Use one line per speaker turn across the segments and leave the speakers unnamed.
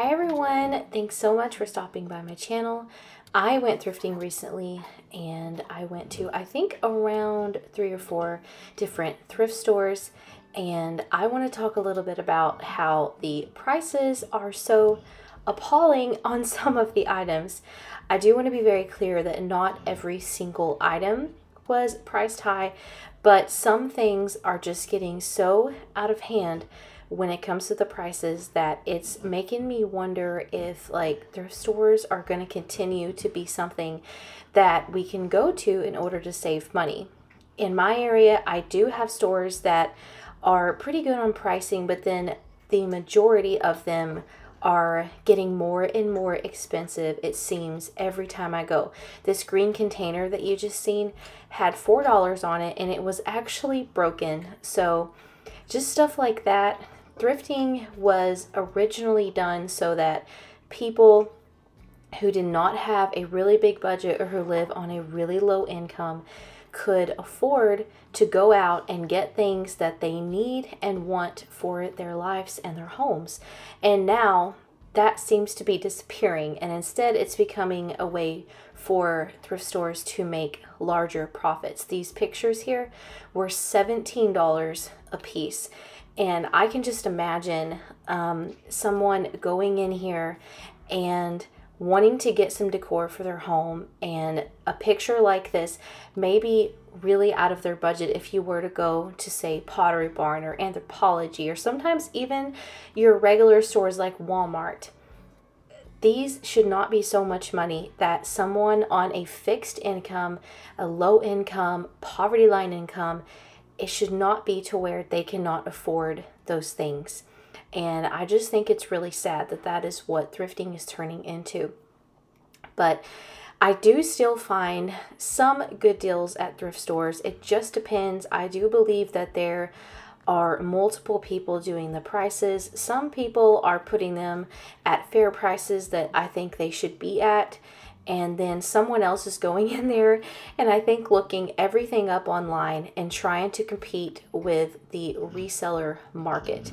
Hi everyone, thanks so much for stopping by my channel. I went thrifting recently and I went to I think around three or four different thrift stores and I want to talk a little bit about how the prices are so appalling on some of the items. I do want to be very clear that not every single item was priced high, but some things are just getting so out of hand when it comes to the prices that it's making me wonder if like thrift stores are going to continue to be something that we can go to in order to save money. In my area, I do have stores that are pretty good on pricing, but then the majority of them are getting more and more expensive it seems every time I go. This green container that you just seen had $4 on it and it was actually broken. So just stuff like that Thrifting was originally done so that people who did not have a really big budget or who live on a really low income could afford to go out and get things that they need and want for their lives and their homes. And now that seems to be disappearing, and instead it's becoming a way for thrift stores to make larger profits. These pictures here were $17 a piece. And I can just imagine um, someone going in here and wanting to get some decor for their home. And a picture like this maybe really out of their budget if you were to go to say pottery barn or Anthropologie or sometimes even your regular stores like walmart. These should not be so much money that someone on a fixed income a low income poverty line income it should not be to where they cannot afford those things. And I just think it's really sad that that is what thrifting is turning into. But I do still find some good deals at thrift stores. It just depends. I do believe that there are multiple people doing the prices. Some people are putting them at fair prices that I think they should be at and then someone else is going in there and I think looking everything up online and trying to compete with the reseller market.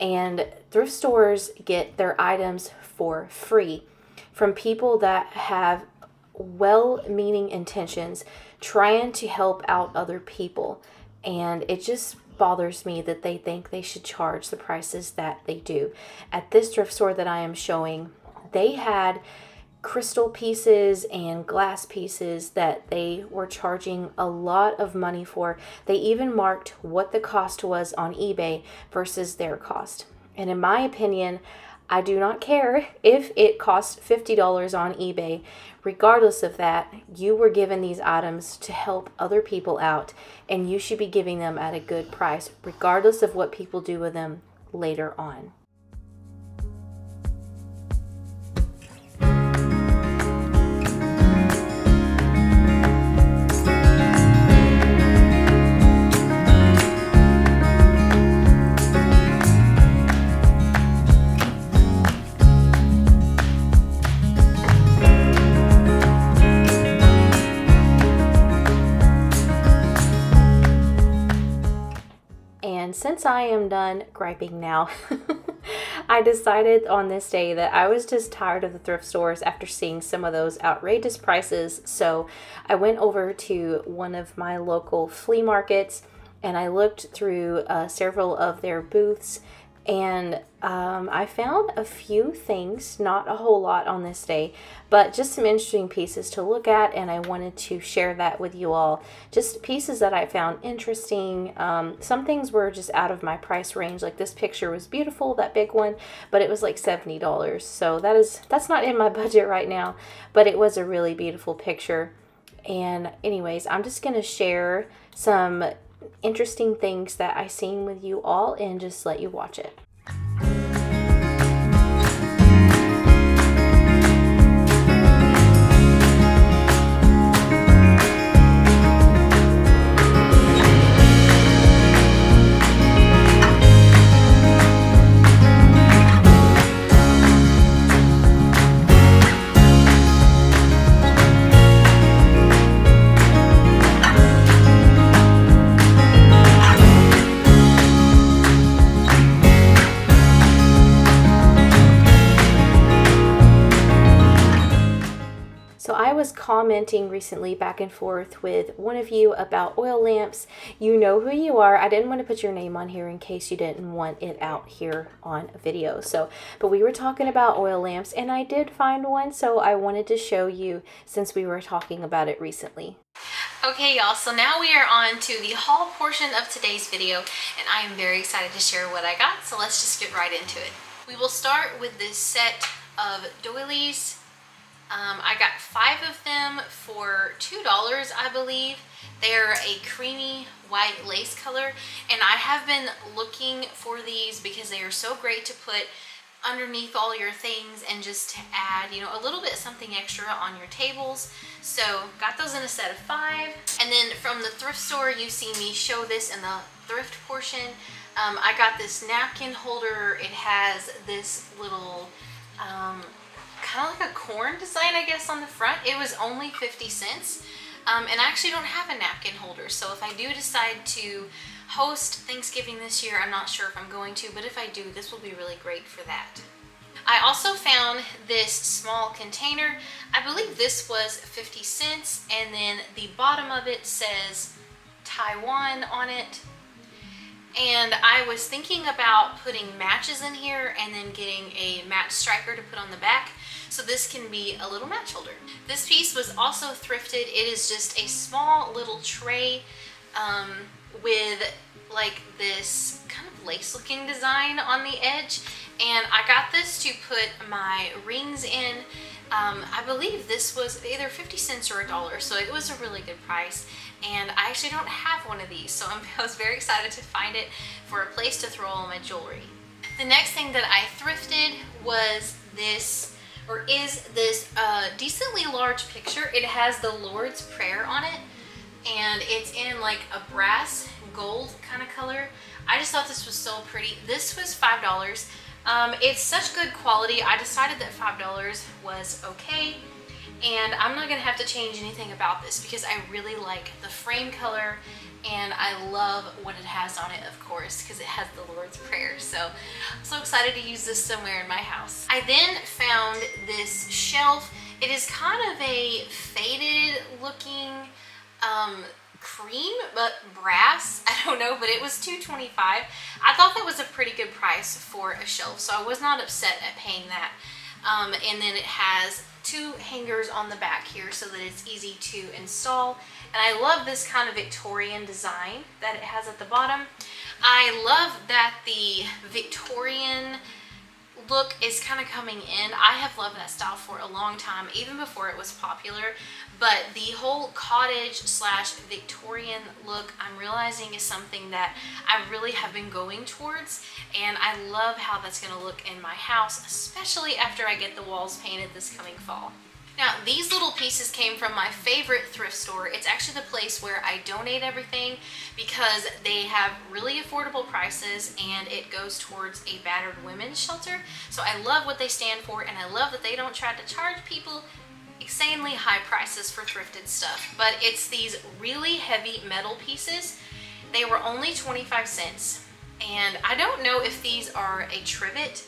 And thrift stores get their items for free from people that have well meaning intentions trying to help out other people. And it just bothers me that they think they should charge the prices that they do. At this thrift store that I am showing, they had crystal pieces and glass pieces that they were charging a lot of money for. They even marked what the cost was on eBay versus their cost. And in my opinion, I do not care if it costs $50 on eBay. Regardless of that, you were given these items to help other people out, and you should be giving them at a good price, regardless of what people do with them later on. Since I am done griping now, I decided on this day that I was just tired of the thrift stores after seeing some of those outrageous prices. So I went over to one of my local flea markets and I looked through uh, several of their booths and um, I found a few things, not a whole lot on this day, but just some interesting pieces to look at, and I wanted to share that with you all. Just pieces that I found interesting. Um, some things were just out of my price range, like this picture was beautiful, that big one, but it was like seventy dollars. So that is that's not in my budget right now, but it was a really beautiful picture. And anyways, I'm just gonna share some interesting things that I seen with you all and just let you watch it. Commenting recently back and forth with one of you about oil lamps. You know who you are. I didn't want to put your name on here in case you didn't want it out here on a video. So, but we were talking about oil lamps and I did find one. So I wanted to show you since we were talking about it recently.
Okay y'all, so now we are on to the haul portion of today's video and I am very excited to share what I got, so let's just get right into it. We will start with this set of doilies. Um, I got five of them for $2, I believe. They're a creamy white lace color and I have been looking for these because they are so great to put underneath all your things and just to add, you know, a little bit something extra on your tables. So got those in a set of five. And then from the thrift store, you see me show this in the thrift portion. Um, I got this napkin holder. It has this little, kind of like a corn design, I guess, on the front. It was only 50 cents. Um, and I actually don't have a napkin holder. So if I do decide to host Thanksgiving this year. I'm not sure if I'm going to, but if I do, this will be really great for that. I also found this small container. I believe this was 50 cents and then the bottom of it says Taiwan on it. And I was thinking about putting matches in here and then getting a match striker to put on the back. So this can be a little match holder. This piece was also thrifted. It is just a small little tray um, with like this kind of lace looking design on the edge and I got this to put my rings in um, I believe this was either 50 cents or a dollar so it was a really good price and I actually don't have one of these so I'm, I was very excited to find it for a place to throw all my jewelry. The next thing that I thrifted was this or is this uh, decently large picture. It has the Lord's Prayer on it and it's in like a brass gold kind of color. I just thought this was so pretty. This was $5. Um, it's such good quality. I decided that $5 was okay. And I'm not to have to change anything about this because I really like the frame color and I love what it has on it, of course, because it has the Lord's Prayer. So I'm so excited to use this somewhere in my house. I then found this shelf. It is kind of a faded looking um, cream, but brass. I don't know, but it was $2.25. I thought that was a pretty good price for a shelf, so I was not upset at paying that. Um, and then it has two hangers on the back here so that it's easy to install. And I love this kind of Victorian design that it has at the bottom. I love that the Victorian look is kind of coming in. I have loved that style for a long time, even before it was popular. But the whole cottage slash Victorian look, I'm realizing is something that I really have been going towards. And I love how that's going to look in my house, especially after I get the walls painted this coming fall. Now, these little pieces came from my favorite thrift store. It's actually the place where I donate everything because they have really affordable prices and it goes towards a battered women's shelter. So I love what they stand for and I love that they don't try to charge people insanely high prices for thrifted stuff. But it's these really heavy metal pieces. They were only 25 cents. And I don't know if these are a trivet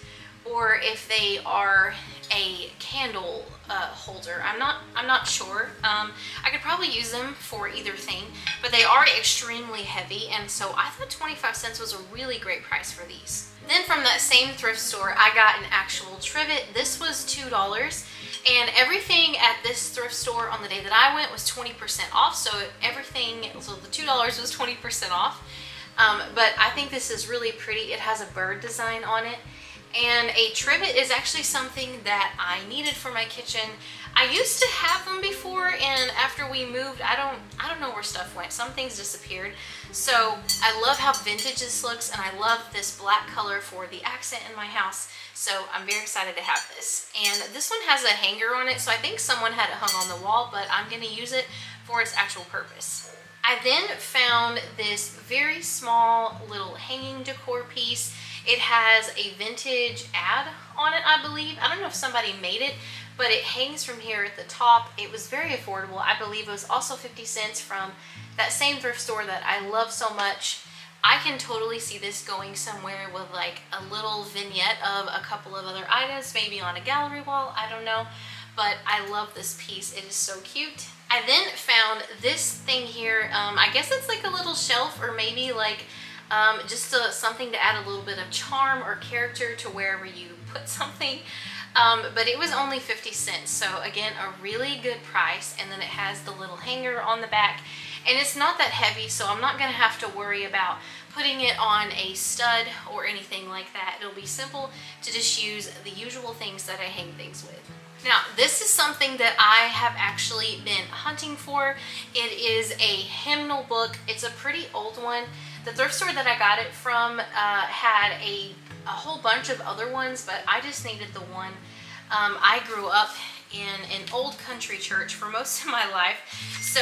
or if they are a candle uh, holder. I'm not I'm not sure. Um, I could probably use them for either thing, but they are extremely heavy and so I thought 25 cents was a really great price for these. Then from that same thrift store, I got an actual trivet. This was $2 and everything at this thrift store on the day that I went was 20% off. So everything, so the $2 was 20% off. Um, but I think this is really pretty. It has a bird design on it and a trivet is actually something that I needed for my kitchen. I used to have them before and after we moved, I don't I don't know where stuff went. Some things disappeared. So I love how vintage this looks and I love this black color for the accent in my house. So I'm very excited to have this. And this one has a hanger on it, so I think someone had it hung on the wall, but I'm gonna use it for its actual purpose. I then found this very small little hanging decor piece it has a vintage ad on it, I believe. I don't know if somebody made it, but it hangs from here at the top. It was very affordable. I believe it was also 50 cents from that same thrift store that I love so much. I can totally see this going somewhere with like a little vignette of a couple of other items, maybe on a gallery wall, I don't know. but I love this piece. It is so cute. I then found this thing here. Um, I guess it's like a little shelf or maybe like um, just a, something to add a little bit of charm or character to wherever you put something. Um, but it was only 50 cents. So again, a really good price. And then it has the little hanger on the back. And it's not that heavy, so I'm not gonna have to worry about putting it on a stud or anything like that. It'll be simple to just use the usual things that I hang things with. Now, this is something that I have actually been hunting for. It is a hymnal book. It's a pretty old one. The thrift store that I got it from uh, had a, a whole bunch of other ones, but I just needed the one. Um, I grew up in an old country church for most of my life, so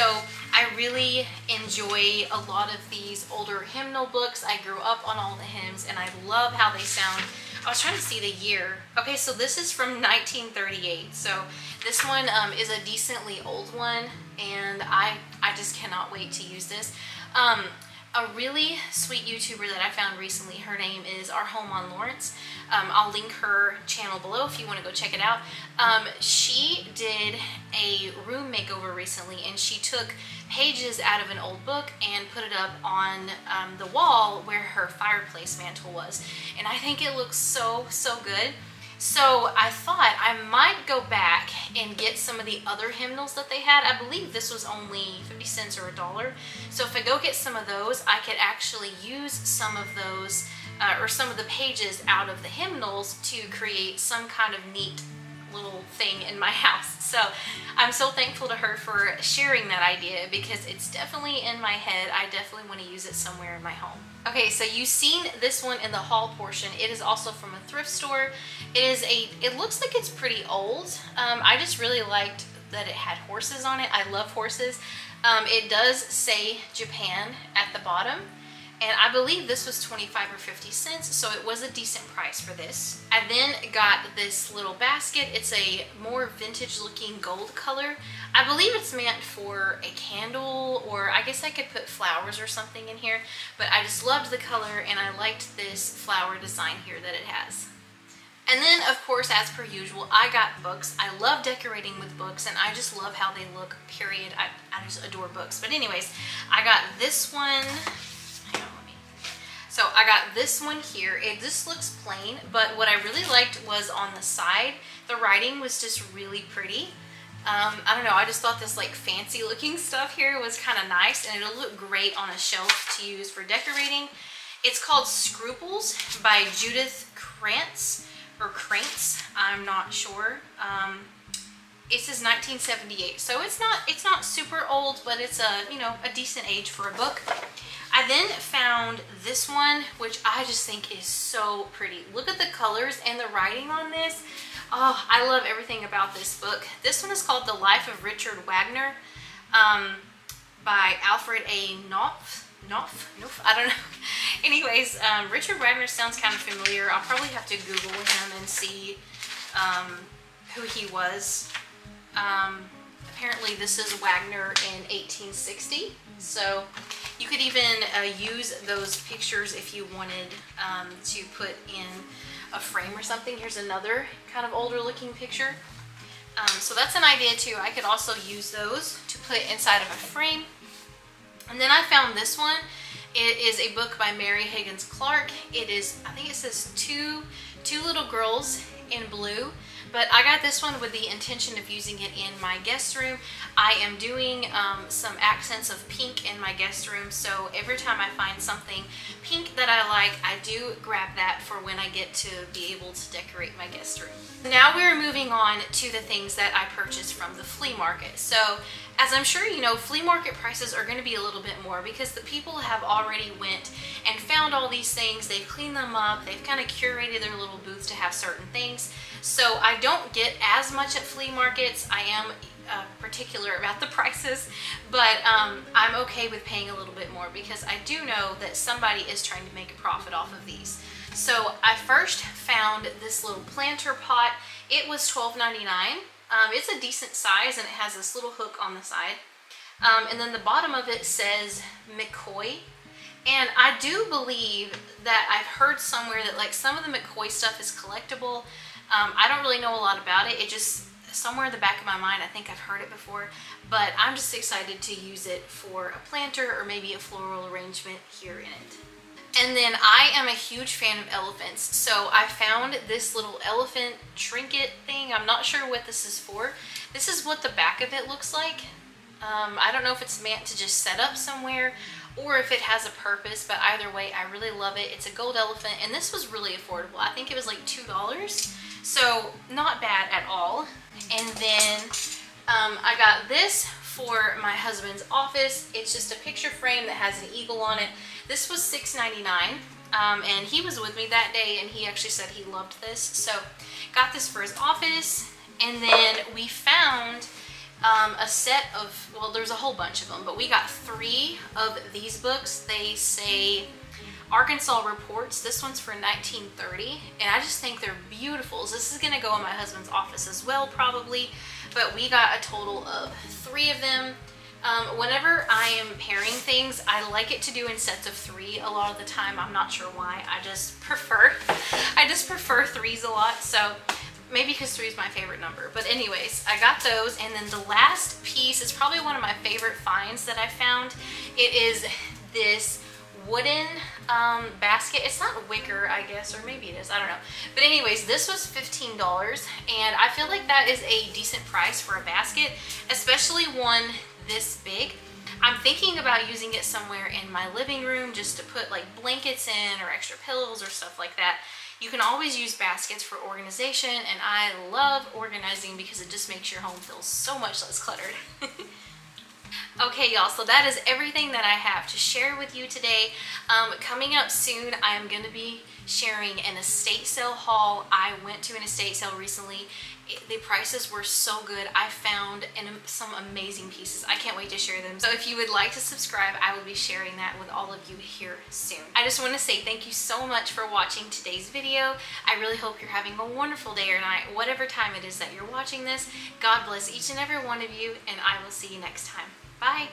I really enjoy a lot of these older hymnal books. I grew up on all the hymns, and I love how they sound. I was trying to see the year. Okay, so this is from 1938. So this one um, is a decently old one, and I, I just cannot wait to use this. Um, a really sweet YouTuber that I found recently. Her name is Our Home on Lawrence. Um, I'll link her channel below if you want to go check it out. Um, she did a room makeover recently and she took pages out of an old book and put it up on um, the wall where her fireplace mantle was. And I think it looks so, so good. So I thought I might go back and get some of the other hymnals that they had. I believe this was only 50 cents or a dollar. So if I go get some of those, I could actually use some of those uh, or some of the pages out of the hymnals to create some kind of neat little thing in my house. So I'm so thankful to her for sharing that idea because it's definitely in my head. I definitely want to use it somewhere in my home. Okay, so you've seen this one in the haul portion. It is also from a thrift store. It is a, it looks like it's pretty old. Um, I just really liked that it had horses on it. I love horses. Um, it does say Japan at the bottom. And I believe this was 25 or 50 cents, so it was a decent price for this. I then got this little basket. It's a more vintage looking gold color. I believe it's meant for a candle, or I guess I could put flowers or something in here, but I just loved the color and I liked this flower design here that it has. And then, of course, as per usual, I got books. I love decorating with books, and I just love how they look, period. I, I just adore books. But anyways, I got this one so I got this one here. It just looks plain, but what I really liked was on the side, the writing was just really pretty. Um, I don't know, I just thought this like fancy looking stuff here was kind of nice and it'll look great on a shelf to use for decorating. It's called Scruples by Judith Krantz or Krantz, I'm not sure. Um, it says 1978, so it's not it's not super old, but it's a you know a decent age for a book. I then found this one, which I just think is so pretty. Look at the colors and the writing on this. Oh, I love everything about this book. This one is called The Life of Richard Wagner um, by Alfred A. Knopf. Knopf? Knopf? I don't know. Anyways, um, Richard Wagner sounds kind of familiar. I'll probably have to Google him and see um, who he was. Um, apparently this is Wagner in 1860. So you could even uh, use those pictures if you wanted um, to put in a frame or something. Here's another kind of older looking picture. Um, so that's an idea too. I could also use those to put inside of a frame. And then I found this one. It is a book by Mary Higgins Clark. It is, I think it says two, two little girls in blue. But I got this one with the intention of using it in my guest room. I am doing um, some accents of pink in my guest room, so every time I find something pink that I like, I do grab that for when I get to be able to decorate my guest room. Now we're moving on to the things that I purchased from the flea market. So as I'm sure you know, flea market prices are going to be a little bit more because the people have already went and found all these things. They've cleaned them up. They've kind of curated their little booths to have certain things. So I don't get as much at flea markets. I am uh, particular about the prices, but um, I'm okay with paying a little bit more because I do know that somebody is trying to make a profit off of these. So I first found this little planter pot. It was $12.99. Um, it's a decent size and it has this little hook on the side. Um, and then the bottom of it says McCoy. And I do believe that I've heard somewhere that like some of the McCoy stuff is collectible. Um, I don't really know a lot about it. It just somewhere in the back of my mind, I think I've heard it before, but I'm just excited to use it for a planter or maybe a floral arrangement here in it. And then I am a huge fan of elephants. So I found this little elephant trinket thing. I'm not sure what this is for. This is what the back of it looks like. Um, I don't know if it's meant to just set up somewhere or if it has a purpose, but either way, I really love it. It's a gold elephant, and this was really affordable. I think it was like $2, so not bad at all. And then um, I got this for my husband's office. It's just a picture frame that has an eagle on it. This was $6.99. Um, and he was with me that day and he actually said he loved this. So got this for his office and then we found um, a set of, well, there's a whole bunch of them, but we got three of these books. They say Arkansas Reports. This one's for 1930, and I just think they're beautiful. So this is going to go in my husband's office as well, probably, but we got a total of three of them. Um, whenever I am pairing things, I like it to do in sets of three a lot of the time. I'm not sure why. I just prefer, I just prefer threes a lot. So maybe because three is my favorite number. But anyways, I got those. And then the last piece is probably one of my favorite finds that I found. It is this wooden um, basket. It's not wicker, I guess, or maybe it is. I don't know. But anyways, this was $15, and I feel like that is a decent price for a basket, especially one this big. I'm thinking about using it somewhere in my living room just to put like blankets in or extra pillows or stuff like that. You can always use baskets for organization and I love organizing because it just makes your home feel so much less cluttered. Okay, y'all, so that is everything that I have to share with you today. Um, coming up soon, I am going to be sharing an estate sale haul. I went to an estate sale recently. It, the prices were so good. I found an, some amazing pieces. I can't wait to share them. So if you would like to subscribe, I will be sharing that with all of you here soon. I just want to say thank you so much for watching today's video. I really hope you're having a wonderful day or night, whatever time it is that you're watching this. God bless each and every one of you, and I will see you next time. Bye.